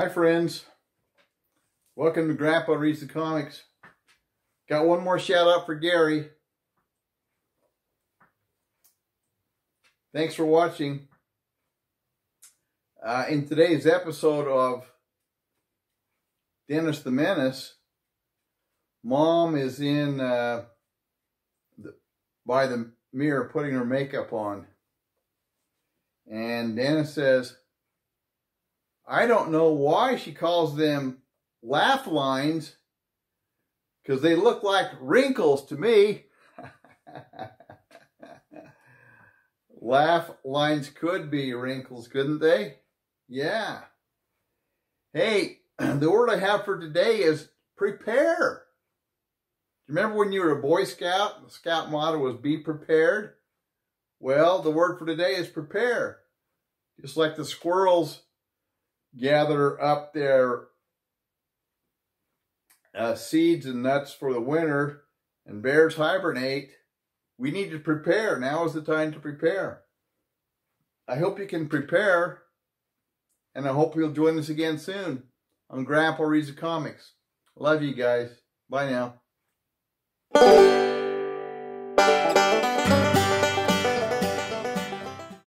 Hi, friends. Welcome to Grandpa Reads the Comics. Got one more shout out for Gary. Thanks for watching. Uh, in today's episode of Dennis the Menace, Mom is in uh, the, by the mirror putting her makeup on. And Dennis says, I don't know why she calls them laugh lines because they look like wrinkles to me. laugh lines could be wrinkles, couldn't they? Yeah. Hey, the word I have for today is prepare. Remember when you were a Boy Scout? The Scout motto was be prepared. Well, the word for today is prepare. Just like the squirrels gather up their uh, seeds and nuts for the winter and bears hibernate, we need to prepare. Now is the time to prepare. I hope you can prepare, and I hope you'll join us again soon on Grandpa Reads the Comics. Love you guys. Bye now.